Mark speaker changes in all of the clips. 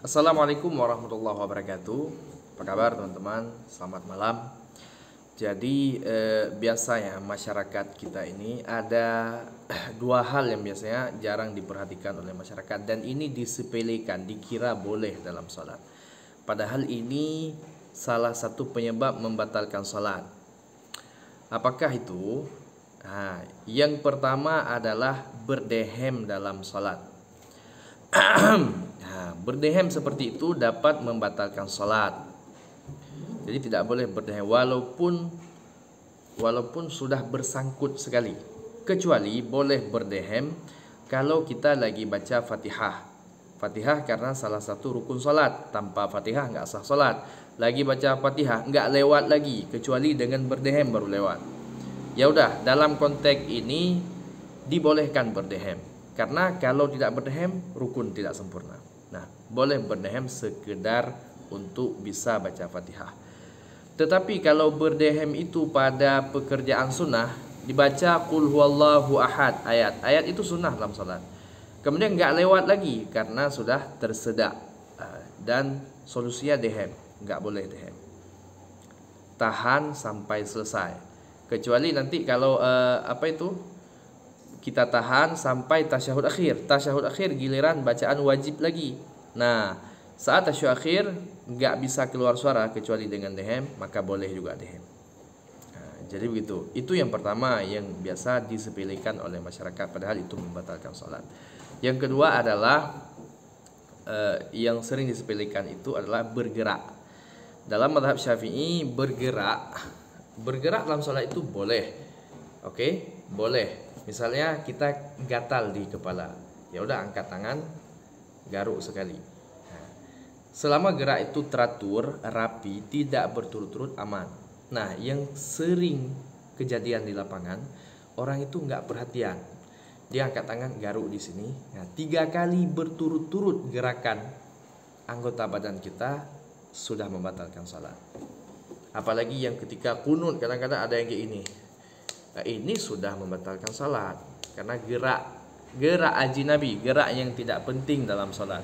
Speaker 1: Assalamualaikum warahmatullahi wabarakatuh. Apa kabar teman-teman? Selamat malam. Jadi eh, biasanya masyarakat kita ini ada dua hal yang biasanya jarang diperhatikan oleh masyarakat dan ini disepelekan, dikira boleh dalam sholat. Padahal ini salah satu penyebab membatalkan sholat. Apakah itu? Nah, yang pertama adalah berdehem dalam sholat. Berdehem seperti itu dapat membatalkan sholat. Jadi tidak boleh berdehem walaupun walaupun sudah bersangkut sekali. Kecuali boleh berdehem kalau kita lagi baca Fatihah. Fatihah karena salah satu rukun sholat. Tanpa Fatihah nggak sah sholat. Lagi baca Fatihah nggak lewat lagi kecuali dengan berdehem baru lewat. Ya udah dalam konteks ini dibolehkan berdehem karena kalau tidak berdehem rukun tidak sempurna. Nah, boleh berdehem sekedar untuk bisa baca Fatihah. Tetapi kalau berdehem itu pada pekerjaan sunnah dibaca qul huwallahu ahad ayat. Ayat itu sunnah dalam salat. Kemudian nggak lewat lagi karena sudah tersedak ah, dan solusinya dehem, nggak boleh dehem. Tahan sampai selesai. Kecuali nanti kalau uh, apa itu kita tahan sampai tasyahud akhir. Tasyahud akhir giliran bacaan wajib lagi. Nah, saat tasyahud akhir nggak bisa keluar suara kecuali dengan dehem, maka boleh juga dehem. Nah, jadi begitu. Itu yang pertama yang biasa disepelekan oleh masyarakat padahal itu membatalkan sholat. Yang kedua adalah uh, yang sering disepelekan itu adalah bergerak. Dalam madhab syafi'i bergerak bergerak dalam sholat itu boleh. Oke, okay? boleh Misalnya kita gatal di kepala, ya udah angkat tangan, garuk sekali. Nah, selama gerak itu teratur, rapi, tidak berturut-turut aman. Nah, yang sering kejadian di lapangan, orang itu nggak perhatian. Dia angkat tangan, garuk di sini. Nah, tiga kali berturut-turut gerakan anggota badan kita sudah membatalkan salat. Apalagi yang ketika kunut kadang-kadang ada yang kayak ini Nah, ini sudah membatalkan salat karena gerak gerak aji Nabi, gerak yang tidak penting dalam salat.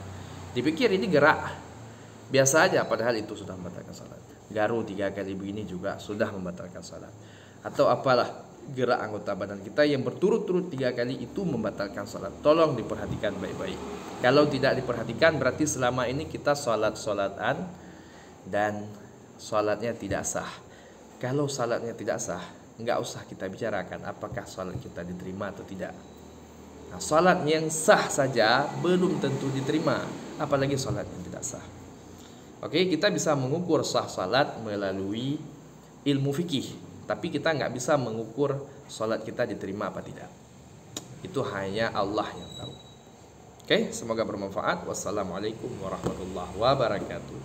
Speaker 1: Dipikir ini gerak biasa aja padahal itu sudah membatalkan salat. Garu tiga kali begini juga sudah membatalkan salat. Atau apalah gerak anggota badan kita yang berturut-turut tiga kali itu membatalkan salat. Tolong diperhatikan baik-baik. Kalau tidak diperhatikan berarti selama ini kita salat-salatan dan salatnya tidak sah. Kalau salatnya tidak sah, nggak usah kita bicarakan apakah sholat kita diterima atau tidak. Nah, sholat yang sah saja belum tentu diterima, apalagi sholat yang tidak sah. Oke, kita bisa mengukur sah sholat melalui ilmu fikih, tapi kita nggak bisa mengukur sholat kita diterima apa tidak. Itu hanya Allah yang tahu. Oke, semoga bermanfaat. Wassalamualaikum warahmatullahi wabarakatuh.